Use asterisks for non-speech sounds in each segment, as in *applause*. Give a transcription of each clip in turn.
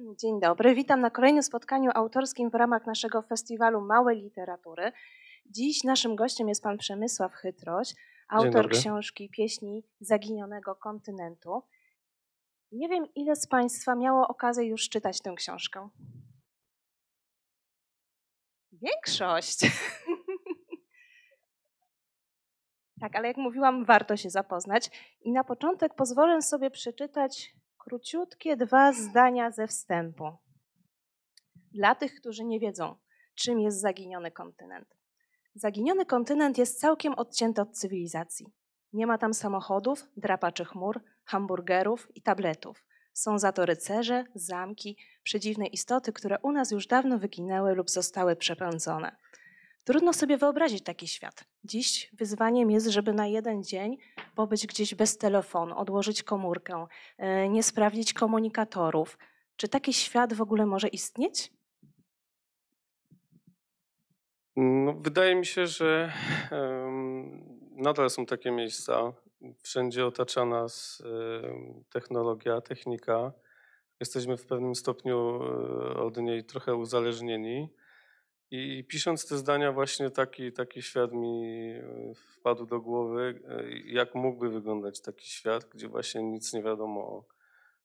Dzień dobry, witam na kolejnym spotkaniu autorskim w ramach naszego festiwalu Małe Literatury. Dziś naszym gościem jest pan Przemysław Chytroś, autor książki Pieśni Zaginionego Kontynentu. Nie wiem, ile z Państwa miało okazję już czytać tę książkę. Większość. *laughs* tak, ale jak mówiłam, warto się zapoznać. I na początek pozwolę sobie przeczytać króciutkie dwa zdania ze wstępu. Dla tych, którzy nie wiedzą, czym jest zaginiony kontynent. Zaginiony kontynent jest całkiem odcięty od cywilizacji. Nie ma tam samochodów, drapaczy chmur, hamburgerów i tabletów. Są za to rycerze, zamki, przedziwne istoty, które u nas już dawno wyginęły lub zostały przepędzone. Trudno sobie wyobrazić taki świat. Dziś wyzwaniem jest, żeby na jeden dzień pobyć gdzieś bez telefonu, odłożyć komórkę, e, nie sprawdzić komunikatorów. Czy taki świat w ogóle może istnieć? No, wydaje mi się, że nadal są takie miejsca. Wszędzie otacza nas technologia, technika. Jesteśmy w pewnym stopniu e, od niej trochę uzależnieni. I pisząc te zdania, właśnie taki, taki świat mi e, wpadł do głowy, e, jak mógłby wyglądać taki świat, gdzie właśnie nic nie wiadomo o,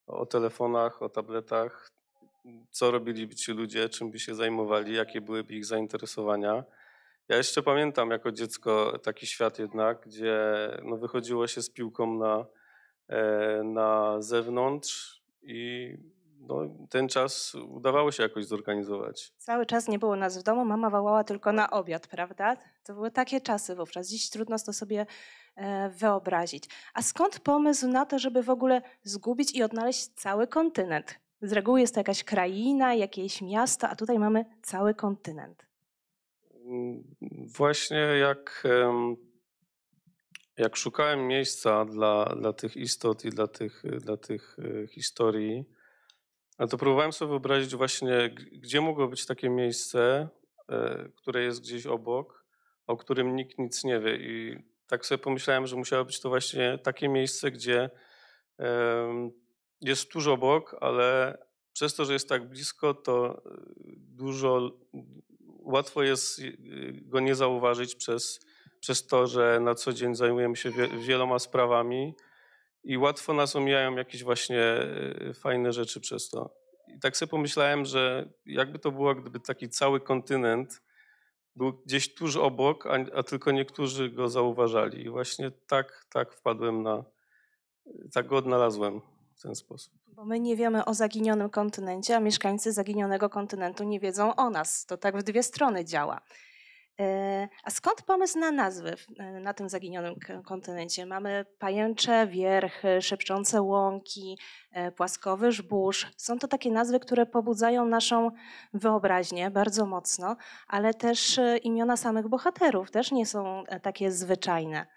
o telefonach, o tabletach, co robiliby ci ludzie, czym by się zajmowali, jakie byłyby ich zainteresowania. Ja jeszcze pamiętam jako dziecko taki świat jednak, gdzie no wychodziło się z piłką na, e, na zewnątrz i no, ten czas udawało się jakoś zorganizować. Cały czas nie było nas w domu, mama wołała tylko na obiad, prawda? To były takie czasy wówczas. Dziś trudno to sobie e, wyobrazić. A skąd pomysł na to, żeby w ogóle zgubić i odnaleźć cały kontynent? Z reguły jest to jakaś kraina, jakieś miasto, a tutaj mamy cały kontynent. Mm, właśnie jak, jak szukałem miejsca dla, dla tych istot i dla tych, dla tych e, historii, ale to próbowałem sobie wyobrazić właśnie, gdzie mogło być takie miejsce, e, które jest gdzieś obok, o którym nikt nic nie wie. I tak sobie pomyślałem, że musiało być to właśnie takie miejsce, gdzie jest tuż obok, ale przez to, że jest tak blisko, to e, dużo łatwo jest e, go nie zauważyć przez, przez to, że na co dzień zajmujemy się wieloma sprawami i łatwo nas omijają jakieś właśnie e, fajne rzeczy przez to. I tak sobie pomyślałem, że jakby to było, gdyby taki cały kontynent był gdzieś tuż obok, a, a tylko niektórzy go zauważali. I właśnie tak, tak wpadłem na, tak go odnalazłem w ten sposób. Bo my nie wiemy o zaginionym kontynencie, a mieszkańcy zaginionego kontynentu nie wiedzą o nas. To tak w dwie strony działa. E, a skąd pomysł na nazwy e, na tym zaginionym kontynencie? Mamy pajęcze wierchy, szepczące łąki, e, płaskowy żbóż. Są to takie nazwy, które pobudzają naszą wyobraźnię bardzo mocno, ale też imiona samych bohaterów też nie są takie zwyczajne.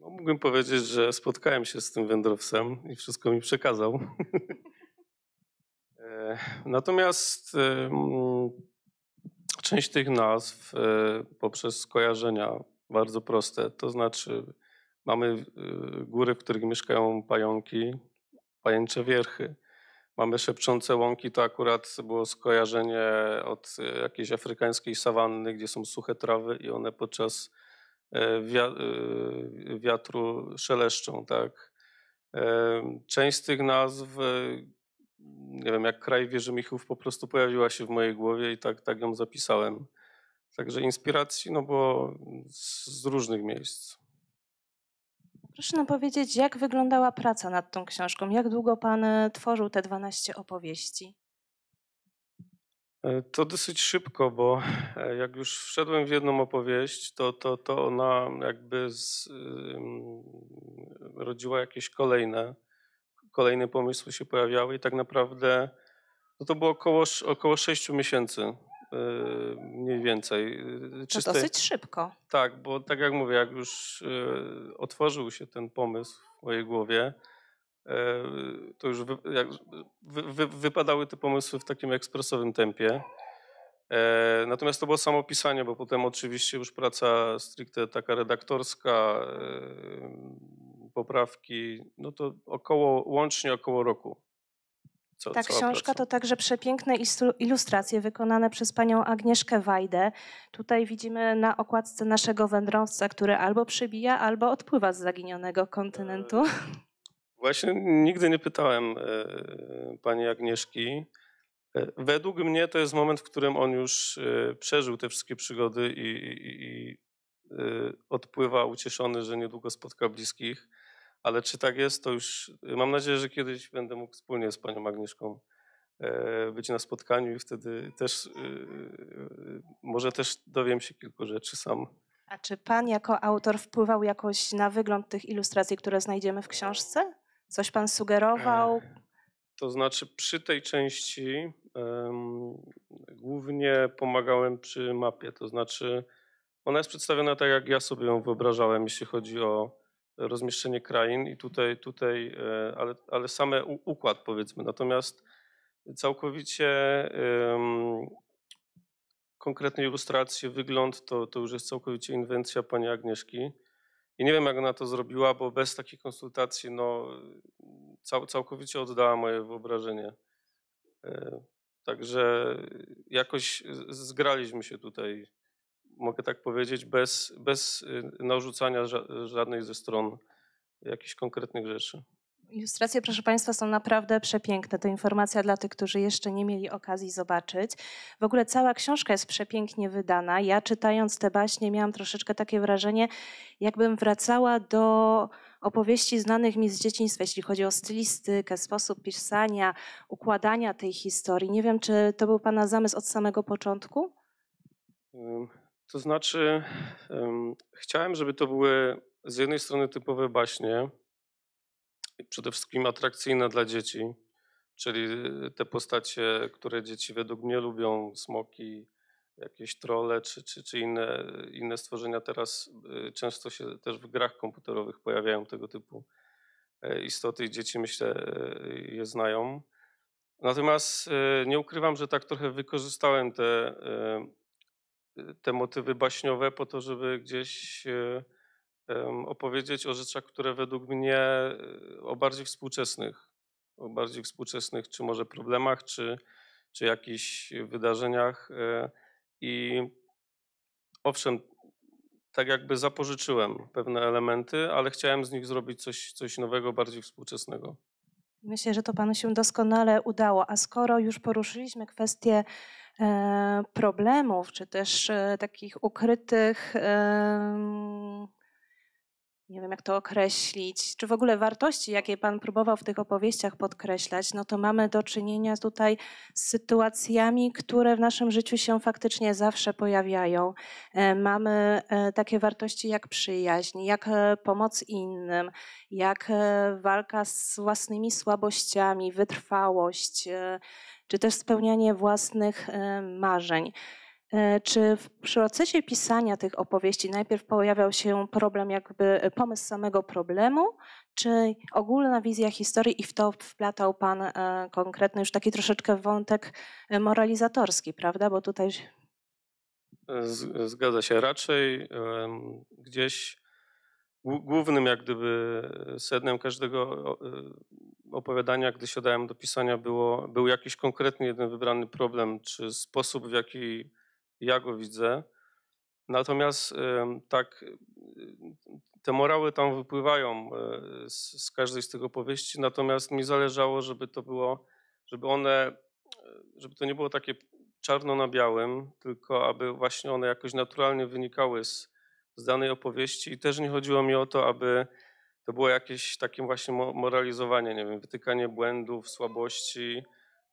No, mógłbym powiedzieć, że spotkałem się z tym wędrowcem i wszystko mi przekazał. *laughs* Natomiast część tych nazw e, poprzez skojarzenia bardzo proste, to znaczy mamy e, góry, w których mieszkają pająki, pajęcze wierchy. Mamy szepczące łąki, to akurat było skojarzenie od e, jakiejś afrykańskiej sawanny, gdzie są suche trawy i one podczas wiatru szeleszczą. Tak? Część z tych nazw nie wiem, jak kraj wieży Michów po prostu pojawiła się w mojej głowie i tak, tak ją zapisałem. Także inspiracji, no bo z, z różnych miejsc. Proszę nam powiedzieć, jak wyglądała praca nad tą książką? Jak długo pan e, tworzył te 12 opowieści? E, to dosyć szybko, bo e, jak już wszedłem w jedną opowieść, to, to, to ona jakby z, rodziła jakieś kolejne kolejne pomysły się pojawiały i tak naprawdę no to było około, około 6 miesięcy yy, mniej więcej. Yy, to dosyć szybko. Tak, bo tak jak mówię, jak już yy, otworzył się ten pomysł w mojej głowie, to już wy, wy, wy, wypadały te pomysły w takim ekspresowym tempie. Natomiast to było samo pisanie, bo potem oczywiście już praca stricte taka redaktorska, poprawki, no to około, łącznie około roku. Co, Ta książka praca. to także przepiękne ilustracje wykonane przez panią Agnieszkę Wajdę. Tutaj widzimy na okładce naszego wędrowca, który albo przybija, albo odpływa z zaginionego kontynentu. Właśnie nigdy nie pytałem e, pani Agnieszki. E, Według mnie to jest moment, w którym on już e, przeżył te wszystkie przygody i, i, i e, odpływa ucieszony, że niedługo spotka bliskich. Ale czy tak jest, to już mam nadzieję, że kiedyś będę mógł wspólnie z panią Agnieszką e, być na spotkaniu i wtedy też e, może też dowiem się kilku rzeczy sam. A czy pan jako autor wpływał jakoś na wygląd tych ilustracji, które znajdziemy w książce? Coś pan sugerował? To znaczy przy tej części em, głównie pomagałem przy mapie, to znaczy ona jest przedstawiona tak, jak ja sobie ją wyobrażałem, jeśli chodzi o rozmieszczenie krain i tutaj, tutaj e, ale, ale same układ powiedzmy. Natomiast całkowicie em, konkretne ilustracje, wygląd to, to już jest całkowicie inwencja pani Agnieszki. I nie wiem, jak ona to zrobiła, bo bez takich konsultacji no, cał, całkowicie oddała moje wyobrażenie. E, Także jakoś zgraliśmy się tutaj, mogę tak powiedzieć, bez, bez y, narzucania ża- żadnej ze stron jakichś konkretnych rzeczy. Ilustracje, proszę Państwa, są naprawdę przepiękne. To informacja dla tych, którzy jeszcze nie mieli okazji zobaczyć. W ogóle cała książka jest przepięknie wydana. Ja czytając te baśnie miałam troszeczkę takie wrażenie, jakbym wracała do opowieści znanych mi z dzieciństwa, jeśli chodzi o stylistykę, sposób pisania, układania tej historii. Nie wiem, czy to był Pana zamysł od samego początku? To znaczy, ym, chciałem, żeby to były z jednej strony typowe baśnie, przede wszystkim atrakcyjne dla dzieci, czyli y, te postacie, które dzieci według mnie lubią, smoki, jakieś trole czy, czy, czy inne, inne stworzenia. Teraz y, często się też w grach komputerowych pojawiają tego typu e, istoty i dzieci myślę e, je znają. Natomiast e, nie ukrywam, że tak trochę wykorzystałem te, e, te motywy baśniowe po to, żeby gdzieś e, opowiedzieć o rzeczach, które według mnie e, o bardziej współczesnych, o bardziej współczesnych, czy może problemach, czy, czy jakichś wydarzeniach. e, I owszem, tak jakby zapożyczyłem pewne elementy, ale chciałem z nich zrobić coś, coś nowego, bardziej współczesnego. Myślę, że to Panu się doskonale udało. A skoro już poruszyliśmy kwestię problemów, czy też e, takich ukrytych, nie wiem jak to określić, czy w ogóle wartości, jakie Pan próbował w tych opowieściach podkreślać, no to mamy do czynienia tutaj z sytuacjami, które w naszym życiu się faktycznie zawsze pojawiają. E, Mamy e, takie wartości jak przyjaźń, jak e, pomoc innym, jak e, walka z własnymi słabościami, wytrwałość, e, czy też spełnianie własnych e, marzeń. E, Czy w procesie pisania tych opowieści najpierw pojawiał się problem, jakby e, pomysł samego problemu, czy ogólna wizja historii i w to wplatał Pan konkretny już taki troszeczkę wątek moralizatorski, prawda? Bo tutaj Zgadza się. Raczej gdzieś głównym jak gdyby sednem każdego e, opowiadania, gdy siadałem do pisania, było, był jakiś konkretny jeden wybrany problem, czy sposób, w jaki ja go widzę. Natomiast tak, e, te morały tam wypływają e, z, z każdej z tych opowieści, natomiast mi zależało, żeby to było, żeby one, e, żeby to nie było takie czarno na białym, tylko aby właśnie one jakoś naturalnie wynikały z, z danej opowieści i też nie chodziło mi o to, aby to było jakieś takie właśnie mo- moralizowanie, nie wiem, wytykanie błędów, słabości,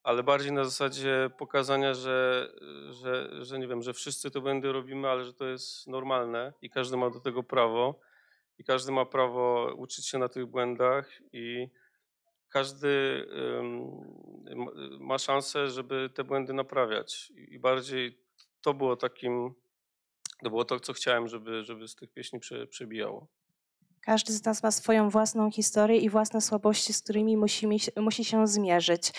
ale bardziej na zasadzie pokazania, że, że, że nie wiem, że wszyscy to błędy robimy, ale że to jest normalne i każdy ma do tego prawo i każdy ma prawo uczyć się na tych błędach i każdy ma szansę, żeby te błędy naprawiać. I bardziej to było takim, to było to, co chciałem, żeby, żeby z tych pieśni prze, przebijało. Każdy z nas ma swoją własną historię i własne słabości, z którymi musi się zmierzyć.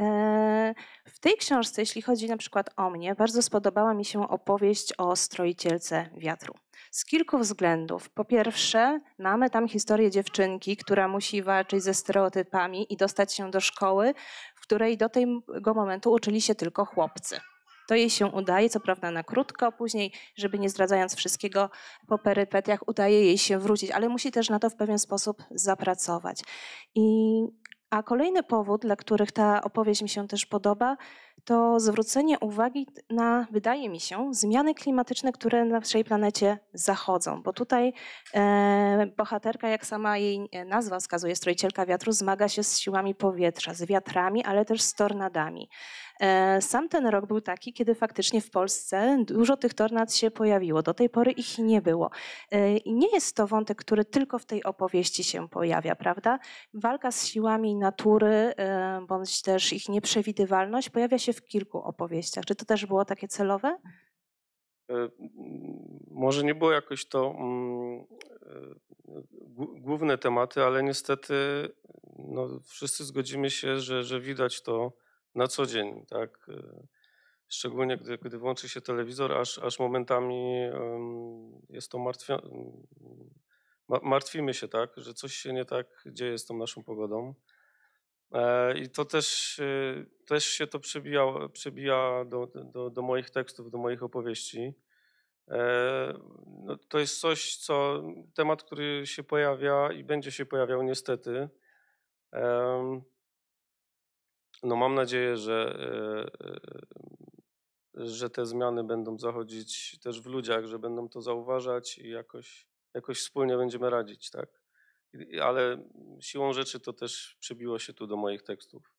E, W tej książce, jeśli chodzi na przykład o mnie, bardzo spodobała mi się opowieść o stroicielce wiatru. Z kilku względów. Po pierwsze, mamy tam historię dziewczynki, która musi walczyć ze stereotypami i dostać się do szkoły, w której do tego momentu uczyli się tylko chłopcy. To jej się udaje, co prawda na krótko, później, żeby nie zdradzając wszystkiego po perypetiach, udaje jej się wrócić, ale musi też na to w pewien sposób zapracować. I a kolejny powód, dla których ta opowieść mi się też podoba, to zwrócenie uwagi na, wydaje mi się, zmiany klimatyczne, które na naszej planecie zachodzą. Bo tutaj e, bohaterka, jak sama jej e, nazwa wskazuje, strojcielka wiatru, zmaga się z siłami powietrza, z wiatrami, ale też z tornadami. E, sam ten rok był taki, kiedy faktycznie w Polsce dużo tych tornad się pojawiło. Do tej pory ich nie było. E, I nie jest to wątek, który tylko w tej opowieści się pojawia, prawda? Walka z siłami natury, e, bądź też ich nieprzewidywalność pojawia się w kilku opowieściach. Czy to też było takie celowe? Może nie było jakoś to mm, główne tematy, ale niestety no, wszyscy zgodzimy się, że, że widać to na co dzień, tak? E, szczególnie gdy, gdy włączy się telewizor, aż, aż momentami jest to martwia... martwimy się, tak, że coś się nie tak dzieje z tą naszą pogodą. E, I to też, e, też się to przebija, przebija do, do, do moich tekstów, do moich opowieści. No, to jest coś, co temat, który się pojawia i będzie się pojawiał niestety. No mam nadzieję, że, e, e, że te zmiany będą zachodzić też w ludziach, że będą to zauważać i jakoś, jakoś wspólnie będziemy radzić, tak. Ale siłą rzeczy to też przebiło się tu do moich tekstów.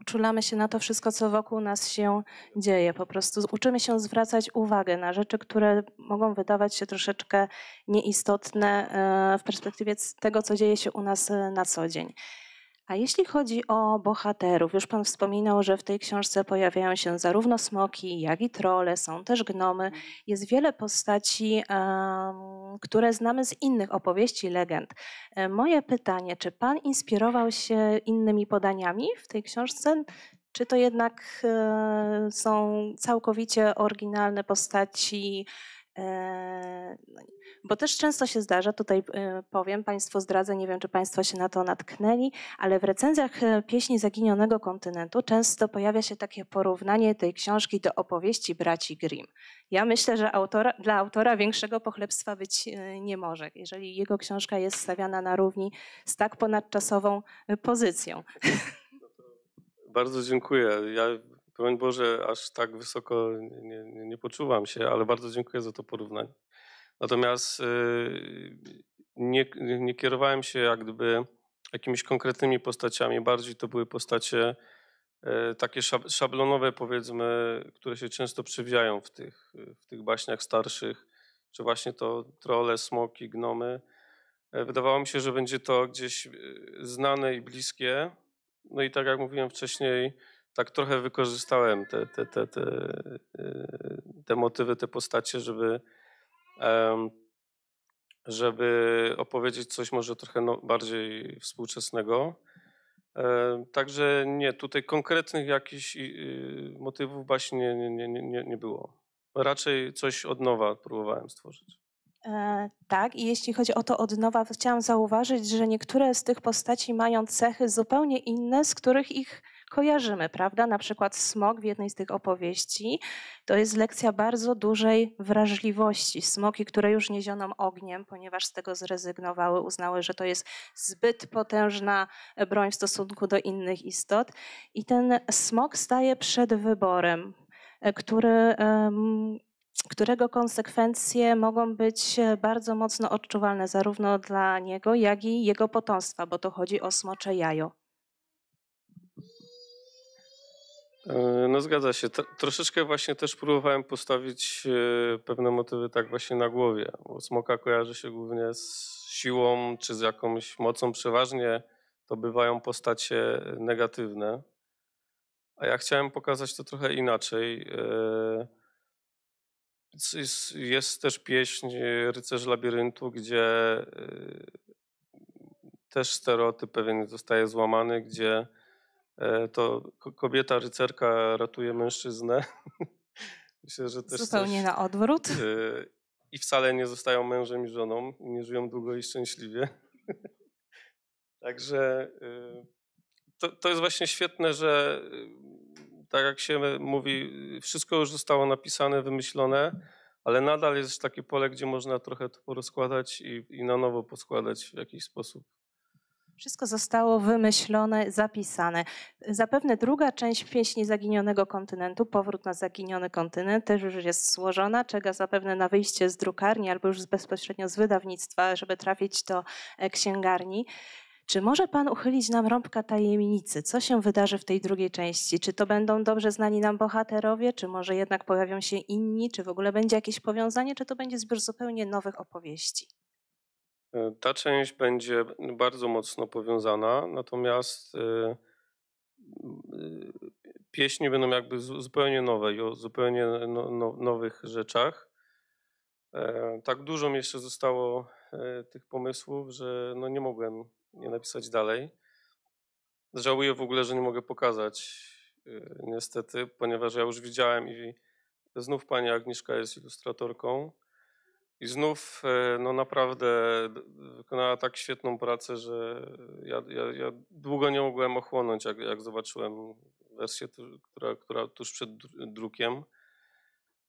Uczulamy się na to wszystko, co wokół nas się dzieje. Po prostu uczymy się zwracać uwagę na rzeczy, które mogą wydawać się troszeczkę nieistotne e, w perspektywie tego, co dzieje się u nas na co dzień. A jeśli chodzi o bohaterów, już Pan wspominał, że w tej książce pojawiają się zarówno smoki, jak i trole, są też gnomy. Jest wiele postaci, które znamy z innych opowieści, legend. E, moje pytanie, czy Pan inspirował się innymi podaniami w tej książce? Czy to jednak e, są całkowicie oryginalne postaci? E, no bo też często się zdarza, tutaj e, powiem, Państwu zdradzę, nie wiem czy Państwo się na to natknęli, ale w recenzjach e, pieśni Zaginionego Kontynentu często pojawia się takie porównanie tej książki do opowieści braci Grimm. Ja myślę, że autora, dla autora większego pochlebstwa być nie może, jeżeli jego książka jest stawiana na równi z tak ponadczasową pozycją. Bardzo dziękuję. Ja Broń Boże, aż tak wysoko nie, nie, nie poczuwam się, ale bardzo dziękuję za to porównanie. Natomiast y, nie, nie kierowałem się jak gdyby jakimiś konkretnymi postaciami, bardziej to były postacie e, takie szablonowe, powiedzmy, które się często przewijają w tych, w tych baśniach starszych, czy właśnie to trole, smoki, gnomy. E, wydawało mi się, że będzie to gdzieś e, znane i bliskie. No i tak jak mówiłem wcześniej, tak trochę wykorzystałem te, te, te, te, te motywy, te postacie, żeby, żeby opowiedzieć coś może trochę no, bardziej współczesnego. Także nie, tutaj konkretnych jakichś motywów właśnie nie, nie, nie, nie było. Raczej coś od nowa próbowałem stworzyć. E, tak, i jeśli chodzi o to od nowa, chciałam zauważyć, że niektóre z tych postaci mają cechy zupełnie inne, z których ich kojarzymy, prawda? Na przykład smok w jednej z tych opowieści to jest lekcja bardzo dużej wrażliwości. Smoki, które już nie zioną ogniem, ponieważ z tego zrezygnowały, uznały, że to jest zbyt potężna broń w stosunku do innych istot. I ten smok staje przed wyborem, e, który którego konsekwencje mogą być bardzo mocno odczuwalne zarówno dla niego, jak i jego potomstwa, bo to chodzi o smocze jajo. No zgadza się. troszeczkę właśnie też próbowałem postawić e, pewne motywy tak właśnie na głowie, bo smoka kojarzy się głównie z siłą czy z jakąś mocą. Przeważnie to bywają postacie negatywne. A ja chciałem pokazać to trochę inaczej. E, jest, też pieśń Rycerz Labiryntu, gdzie też stereotyp pewien zostaje złamany, gdzie E, to kobieta rycerka ratuje mężczyznę. *laughs* Myślę, że też Zupełnie coś, na odwrót. E, I wcale nie zostają mężem i żoną i nie żyją długo i szczęśliwie. *laughs* Także e, to, to jest właśnie świetne, że tak jak się mówi, wszystko już zostało napisane, wymyślone, ale nadal jest takie pole, gdzie można trochę to porozkładać i, i na nowo poskładać w jakiś sposób. Wszystko zostało wymyślone, zapisane. Zapewne druga część pieśni Zaginionego Kontynentu, Powrót na Zaginiony Kontynent, też już jest złożona. Czeka zapewne na wyjście z drukarni albo już bezpośrednio z wydawnictwa, żeby trafić do e, księgarni. Czy może Pan uchylić nam rąbka tajemnicy? Co się wydarzy w tej drugiej części? Czy to będą dobrze znani nam bohaterowie, czy może jednak pojawią się inni? Czy w ogóle będzie jakieś powiązanie, czy to będzie zbiór zupełnie nowych opowieści? E, ta część będzie bardzo mocno powiązana, natomiast e, e, pieśni będą jakby zupełnie nowe i o zupełnie no, no, nowych rzeczach. Tak dużo mi jeszcze zostało tych pomysłów, że no nie mogłem nie napisać dalej. Żałuję w ogóle, że nie mogę pokazać niestety, ponieważ ja już widziałem i znów pani Agnieszka jest ilustratorką i znów e, no naprawdę wykonała tak świetną pracę, że ja, ja, ja długo nie mogłem ochłonąć, jak, jak zobaczyłem wersję, która, która tuż przed drukiem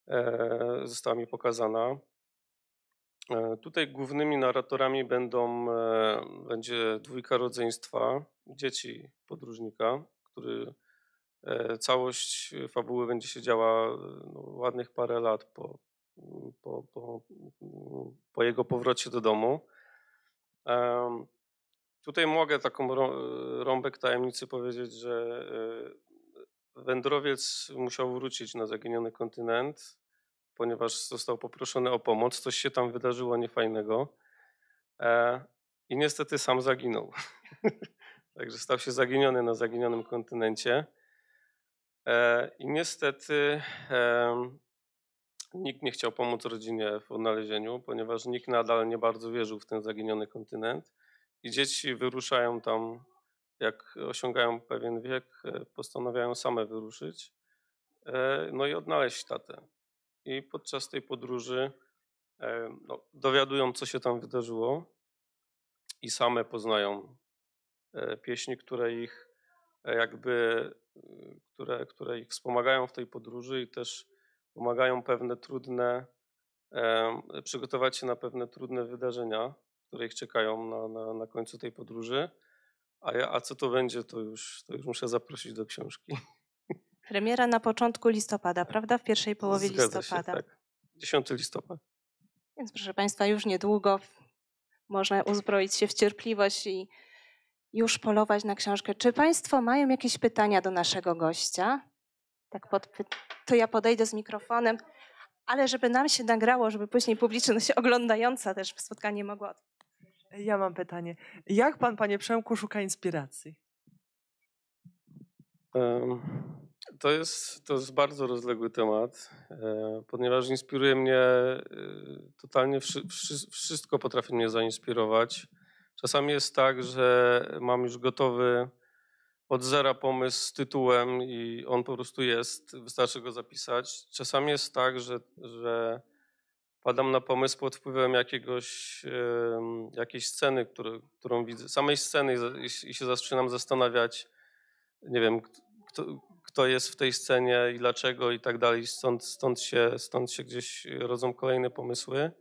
e, została mi pokazana. E, tutaj głównymi narratorami będą, będzie dwójka rodzeństwa, dzieci podróżnika, który całość fabuły będzie się działa no, ładnych parę lat po, po, po, po jego powrocie do domu. Tutaj mogę taką rąbek tajemnicy powiedzieć, że e, wędrowiec musiał wrócić na zaginiony kontynent, ponieważ został poproszony o pomoc. Coś się tam wydarzyło niefajnego. E, I niestety sam zaginął. *laughs* Także stał się zaginiony na zaginionym kontynencie. E, I niestety Nikt nie chciał pomóc rodzinie w odnalezieniu, ponieważ nikt nadal nie bardzo wierzył w ten zaginiony kontynent. I dzieci wyruszają tam, jak osiągają pewien wiek, e, postanawiają same wyruszyć, e, no i odnaleźć tatę. I podczas tej podróży e, no, dowiadują, co się tam wydarzyło i same poznają pieśni, które ich jakby, które, które ich wspomagają w tej podróży i też pomagają pewne trudne, przygotować się na pewne trudne wydarzenia, które ich czekają na, na, na końcu tej podróży. A, ja, a co to będzie, to już, to już muszę zaprosić do książki. Premiera na początku listopada, prawda? W pierwszej połowie Zgadza listopada. Się, tak. 10 listopada. Więc proszę Państwa, już niedługo można uzbroić się w cierpliwość i już polować na książkę. Czy Państwo mają jakieś pytania do naszego gościa? Tak podpy- to ja podejdę z mikrofonem, ale żeby nam się nagrało, żeby później publiczność *laughs* oglądająca też w spotkanie mogła. Ja mam pytanie. Jak pan, panie Przemku, szuka inspiracji? To jest, to jest bardzo rozległy temat, e, ponieważ inspiruje mnie e, totalnie, wszystko potrafi mnie zainspirować. Czasami jest tak, że mam już gotowy od zera pomysł z tytułem i on po prostu jest, wystarczy go zapisać. Czasami jest tak, że, że padam na pomysł pod wpływem jakiegoś, jakiejś sceny, którą widzę, samej sceny i, i się zaczynam zastanawiać, nie wiem, kto, kto jest w tej scenie i dlaczego i tak dalej. Stąd, stąd, się, stąd się gdzieś rodzą kolejne pomysły.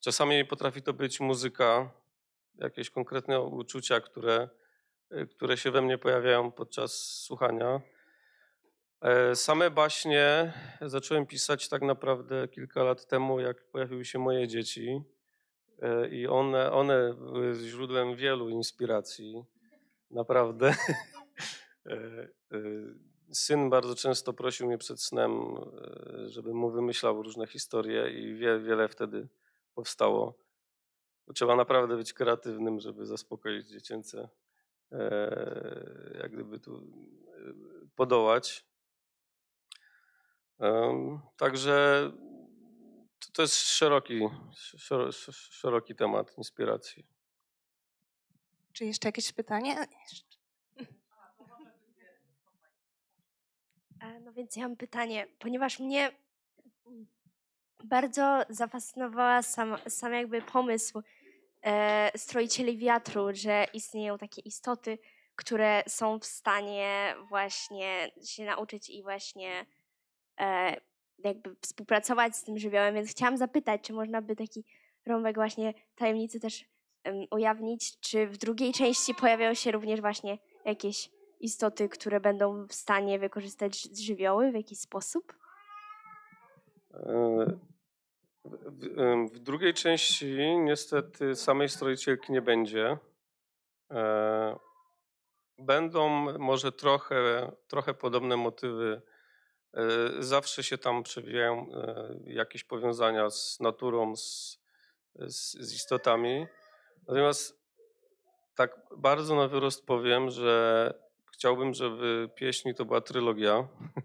Czasami potrafi to być muzyka, jakieś konkretne uczucia, które które się we mnie pojawiają podczas słuchania. E, same baśnie zacząłem pisać tak naprawdę kilka lat temu, jak pojawiły się moje dzieci. E, I one, one były źródłem wielu inspiracji. Naprawdę. *laughs* E, syn bardzo często prosił mnie przed snem, żebym mu wymyślał różne historie, i wie, wiele wtedy powstało. Trzeba naprawdę być kreatywnym, żeby zaspokoić dziecięce jak gdyby tu e, podołać. Także to jest szeroki, szeroki temat inspiracji. Czy jeszcze jakieś pytanie? No więc ja mam pytanie, ponieważ mnie bardzo zafascynowała sam, sam jakby pomysł e, stroicieli wiatru, że istnieją takie istoty, które są w stanie właśnie się nauczyć i właśnie e, jakby współpracować z tym żywiołem, więc chciałam zapytać, czy można by taki rąbek właśnie tajemnicy też em, ujawnić, czy w drugiej części pojawiają się również właśnie jakieś istoty, które będą w stanie wykorzystać ży- żywioły w jakiś sposób? E, W, w, drugiej części niestety samej stroicielki nie będzie. E, Będą może trochę, trochę podobne motywy. E, Zawsze się tam przewijają e, jakieś powiązania z naturą, z, z, z istotami. Natomiast tak bardzo na wyrost powiem, że chciałbym, żeby pieśni to była trylogia. *laughs*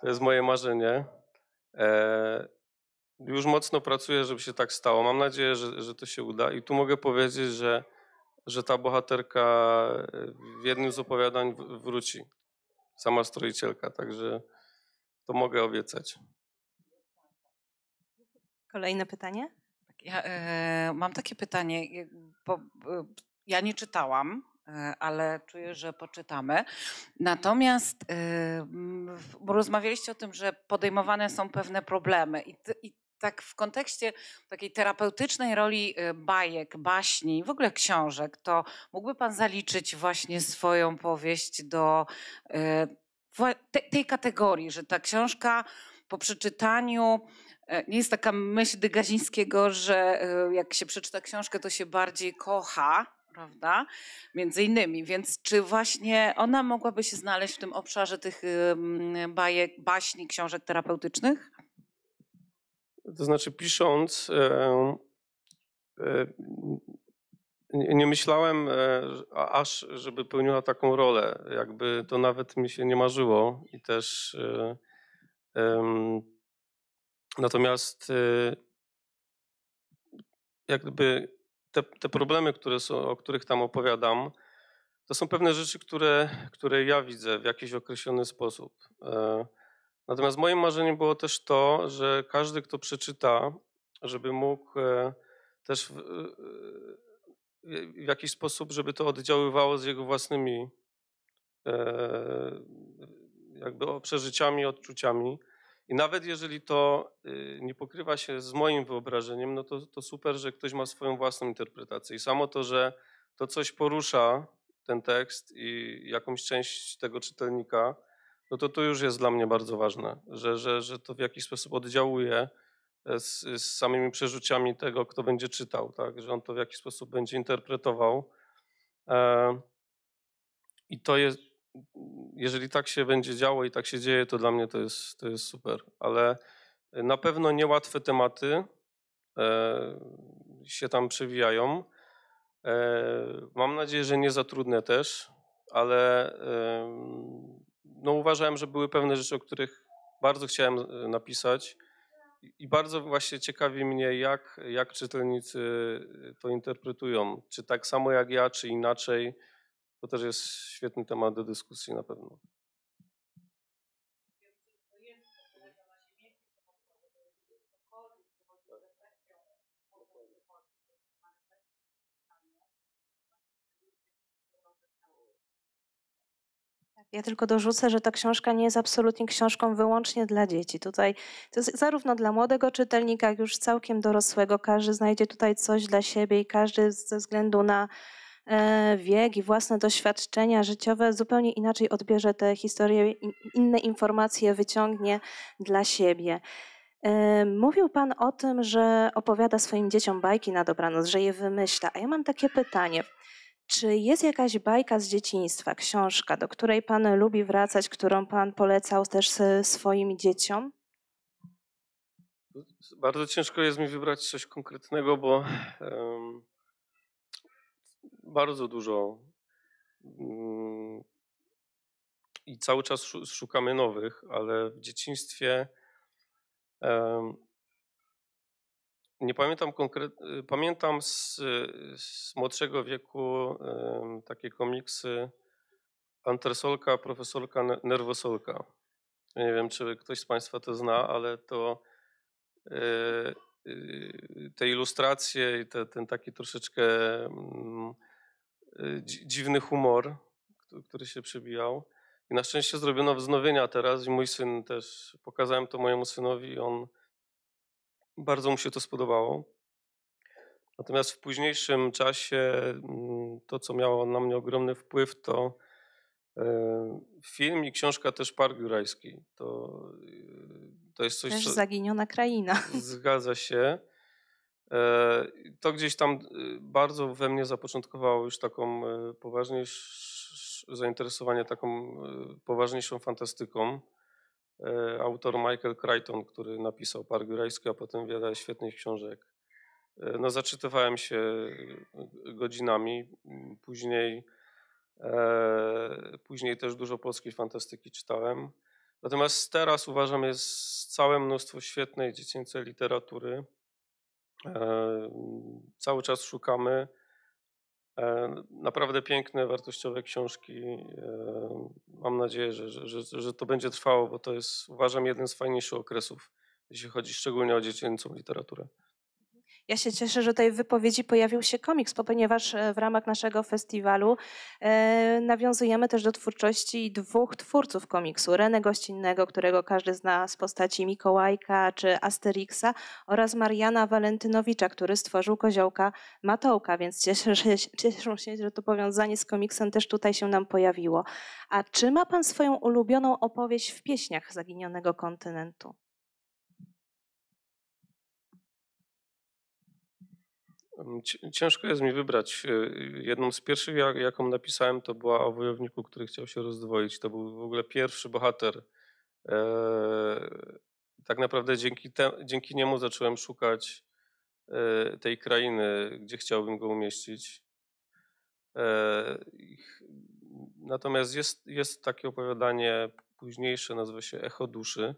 To jest moje marzenie. E, już mocno pracuję, żeby się tak stało. Mam nadzieję, że, że to się uda. I tu mogę powiedzieć, że, że ta bohaterka e, w jednym z opowiadań wróci. Sama stroicielka, także to mogę obiecać. Kolejne pytanie? Ja e, mam takie pytanie, je- bo e, ja nie czytałam, e, ale czuję, że poczytamy. Natomiast e, rozmawialiście o tym, że podejmowane są pewne problemy i, ty- i tak w kontekście takiej terapeutycznej roli e, bajek, baśni, w ogóle książek, to mógłby Pan zaliczyć właśnie swoją powieść do te- tej kategorii, że ta książka po przeczytaniu E, Nie jest taka myśl Dygazińskiego, że jak się przeczyta książkę, to się bardziej kocha, prawda? Między innymi. Więc czy właśnie ona mogłaby się znaleźć w tym obszarze tych bajek, baśni, książek terapeutycznych? To znaczy, pisząc, e, e, nie, myślałem e, aż, żeby pełniła taką rolę. Jakby to nawet mi się nie marzyło i też. Natomiast jakby te, te problemy, które są, o których tam opowiadam, to są pewne rzeczy, które, które ja widzę w jakiś określony sposób. E, Natomiast moim marzeniem było też to, że każdy, kto przeczyta, żeby mógł e, też w, e, w jakiś sposób, żeby to oddziaływało z jego własnymi e, jakby przeżyciami, odczuciami. I nawet jeżeli to nie pokrywa się z moim wyobrażeniem, no to, to super, że ktoś ma swoją własną interpretację. I samo to, że to coś porusza ten tekst i jakąś część tego czytelnika, no to to już jest dla mnie bardzo ważne, że, że, że to w jakiś sposób oddziałuje e, z, z samymi przeczuciami tego, kto będzie czytał, tak? że on to w jakiś sposób będzie interpretował. E, I to jest, jeżeli tak się będzie działo i tak się dzieje, to dla mnie to jest, to jest super. Ale na pewno niełatwe tematy e, się tam przewijają. Mam nadzieję, że nie za trudne też, ale no uważałem, że były pewne rzeczy, o których bardzo chciałem e, napisać. I- bardzo właśnie ciekawi mnie, jak, jak czytelnicy to interpretują. Czy tak samo jak ja, czy inaczej. To też jest świetny temat do dyskusji na pewno. Ja tylko dorzucę, że ta książka nie jest absolutnie książką wyłącznie dla dzieci. Tutaj to jest zarówno dla młodego czytelnika, jak już całkiem dorosłego. Każdy znajdzie tutaj coś dla siebie i każdy ze względu na e, wiek i własne doświadczenia życiowe zupełnie inaczej odbierze te historie, inne informacje wyciągnie dla siebie. E, Mówił Pan o tym, że opowiada swoim dzieciom bajki na dobranoc, że je wymyśla. A ja mam takie pytanie. Czy jest jakaś bajka z dzieciństwa, książka, do której Pan lubi wracać, którą Pan polecał też swoim dzieciom? Bardzo ciężko jest mi wybrać coś konkretnego, bo em, bardzo dużo mm, i cały czas szu- szukamy nowych, ale w dzieciństwie em, nie pamiętam konkretnie, pamiętam z, z młodszego wieku takie komiksy Antresolka, profesorka, Ne- nerwosolka. Nie wiem, czy ktoś z Państwa to zna, ale to e, e, te ilustracje i te, ten taki troszeczkę mm, dzi- dziwny humor któ- który się przebijał. I na szczęście zrobiono wznowienia teraz i mój syn też, pokazałem to mojemu synowi i on, bardzo mu się to spodobało. Natomiast w późniejszym czasie mm, to, co miało na mnie ogromny wpływ, to e, film i książka też Park Jurajski. To, e, to jest coś, Też co... zaginiona kraina. *laughs* Zgadza się. E, To gdzieś tam bardzo we mnie zapoczątkowało już taką poważniejsze zainteresowanie taką poważniejszą fantastyką. E, Autor Michael Crichton, który napisał Park Jurajski, a potem wiele świetnych książek. E, No, zaczytywałem się e, godzinami. Później, e, później też dużo polskiej fantastyki czytałem. Natomiast teraz uważam, jest całe mnóstwo świetnej dziecięcej literatury. E, Cały czas szukamy. E, Naprawdę piękne, wartościowe książki. E, Mam nadzieję, że, że, że, że to będzie trwało, bo to jest, uważam, jeden z fajniejszych okresów, jeśli chodzi szczególnie o dziecięcą literaturę. Ja się cieszę, że w wypowiedzi pojawił się komiks, ponieważ e, w ramach naszego festiwalu e, nawiązujemy też do twórczości dwóch twórców komiksu. Renę Gościnnego, którego każdy zna z postaci Mikołajka czy Asterixa oraz Mariana Walentynowicza, który stworzył koziołka Matołka, więc cieszę się, *laughs* cieszę się, że to powiązanie z komiksem też tutaj się nam pojawiło. A czy ma pan swoją ulubioną opowieść w pieśniach zaginionego kontynentu? Ciężko jest mi wybrać. E, Jedną z pierwszych, jak- jaką napisałem, to była o wojowniku, który chciał się rozdwoić. To był w ogóle pierwszy bohater. E, Tak naprawdę dzięki, te, dzięki niemu zacząłem szukać e, tej krainy, gdzie chciałbym go umieścić. Natomiast jest, jest takie opowiadanie późniejsze, nazywa się Echo Duszy.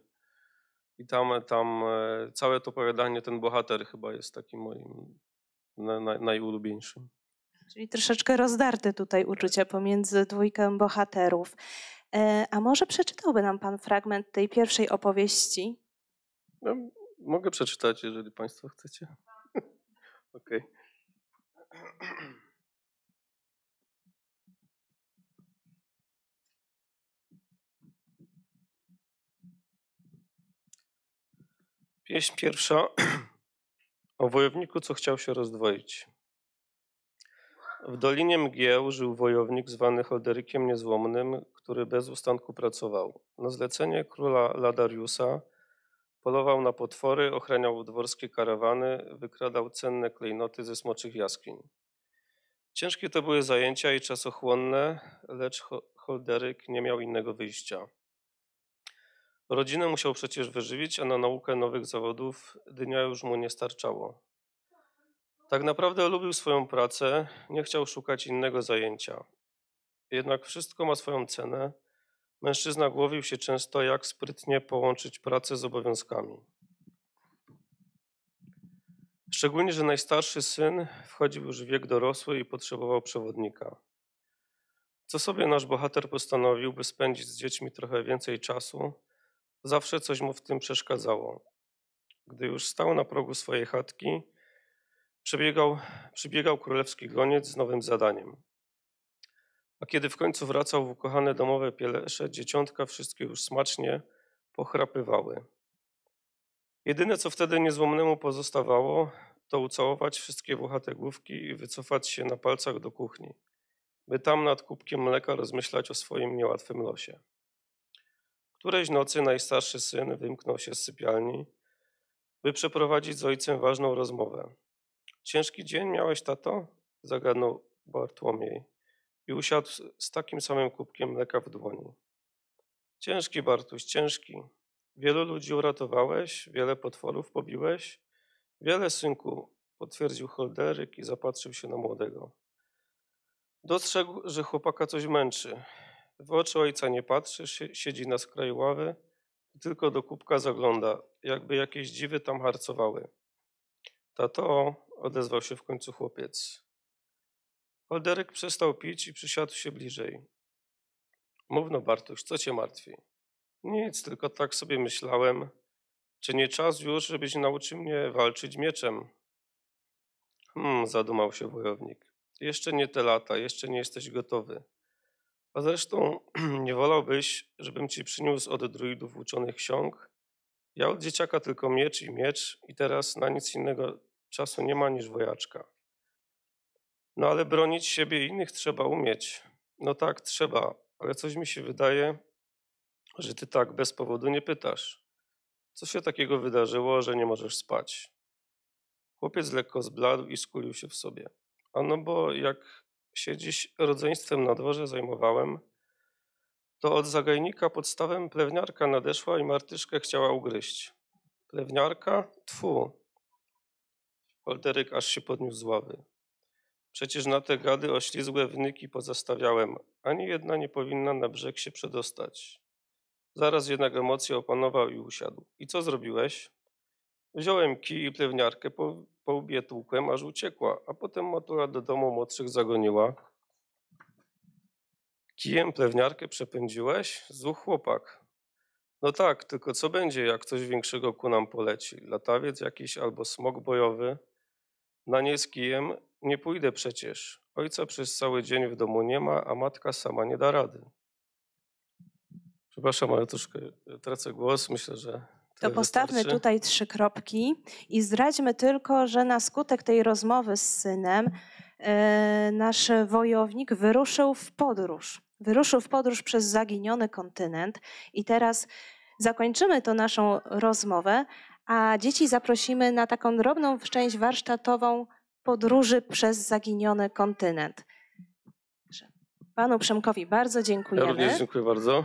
I tam, tam całe to opowiadanie, ten bohater chyba jest takim moim na, na, najulubieńszym. Czyli troszeczkę rozdarte tutaj uczucia pomiędzy dwójką bohaterów. E, A może przeczytałby nam pan fragment tej pierwszej opowieści? No, mogę przeczytać, jeżeli Państwo chcecie. *laughs* Okej. *clears throat* Pieśń pierwsza *clears throat* o wojowniku, co chciał się rozdwoić. W Dolinie Mgieł żył wojownik zwany Holderykiem Niezłomnym, który bez ustanku pracował. Na zlecenie króla Ladariusa polował na potwory, ochraniał dworskie karawany, wykradał cenne klejnoty ze smoczych jaskiń. Ciężkie to były zajęcia i czasochłonne, lecz Ho- Holderyk nie miał innego wyjścia. Rodzinę musiał przecież wyżywić, a na naukę nowych zawodów dnia już mu nie starczało. Tak naprawdę lubił swoją pracę, nie chciał szukać innego zajęcia. Jednak wszystko ma swoją cenę. Mężczyzna głowił się często, jak sprytnie połączyć pracę z obowiązkami. Szczególnie, że najstarszy syn wchodził już w wiek dorosły i potrzebował przewodnika. Co sobie nasz bohater postanowił, by spędzić z dziećmi trochę więcej czasu, zawsze coś mu w tym przeszkadzało. Gdy już stał na progu swojej chatki, przebiegał, przybiegał królewski goniec z nowym zadaniem. A kiedy w końcu wracał w ukochane domowe pielesze, dzieciątka wszystkie już smacznie pochrapywały. Jedyne, co wtedy niezłomnemu pozostawało, to ucałować wszystkie włochate główki i wycofać się na palcach do kuchni, by tam nad kubkiem mleka rozmyślać o swoim niełatwym losie. Którejś nocy najstarszy syn wymknął się z sypialni, by przeprowadzić z ojcem ważną rozmowę. Ciężki dzień miałeś, tato? zagadnął Bartłomiej i usiadł z- takim samym kubkiem mleka w dłoni. Ciężki, Bartuś, ciężki. Wielu ludzi uratowałeś, wiele potworów pobiłeś. Wiele, synku, potwierdził Holderyk i zapatrzył się na młodego. Dostrzegł, że chłopaka coś męczy. W oczy ojca nie patrzy, sie- siedzi na skraju ławy tylko do kubka zagląda, jakby jakieś dziwy tam harcowały. Tato, odezwał się w końcu chłopiec. Holderyk przestał pić i przysiadł się bliżej. Mówno, Bartuś, co cię martwi? Nic, tylko tak sobie myślałem. Czy nie czas już, żebyś nauczył mnie walczyć mieczem? Hmm, zadumał się wojownik. Jeszcze nie te lata, jeszcze nie jesteś gotowy. A zresztą *clears throat* nie wolałbyś, żebym ci przyniósł od druidów uczonych ksiąg? Ja od dzieciaka tylko miecz i miecz i teraz na nic innego czasu nie ma niż wojaczka. No ale bronić siebie i innych trzeba umieć. No tak, trzeba, ale coś mi się wydaje, że ty tak bez powodu nie pytasz. Co się takiego wydarzyło, że nie możesz spać? Chłopiec lekko zbladł i skulił się w sobie. A no bo jak się dziś rodzeństwem na dworze zajmowałem, to od zagajnika podstawem plewniarka nadeszła i martyszkę chciała ugryźć. Plewniarka? Tfu. Holderyk aż się podniósł z ławy. Przecież na te gady oślizgłe wnyki pozastawiałem. Ani jedna nie powinna na brzeg się przedostać. Zaraz jednak emocje opanował i usiadł. I co zrobiłeś? Wziąłem kij i plewniarkę, po, po łbie tłukłem, aż uciekła, a potem matura do domu młodszych zagoniła. Kijem plewniarkę przepędziłeś? Zły chłopak. No tak, tylko co będzie, jak coś większego ku nam poleci? Latawiec jakiś albo smok bojowy? Na nie z kijem nie pójdę przecież. Ojca przez cały dzień w domu nie ma, a matka sama nie da rady. Przepraszam, ale troszkę tracę głos. Myślę, że. To postawmy wystarczy. tutaj trzy kropki i zdradźmy tylko, że na skutek tej rozmowy z synem e, nasz wojownik wyruszył w podróż. Wyruszył w podróż przez zaginiony kontynent i teraz zakończymy tą naszą rozmowę, a dzieci zaprosimy na taką drobną część warsztatową podróży przez zaginiony kontynent. Panu Przemkowi bardzo Ja dziękujemy. również dziękuję bardzo.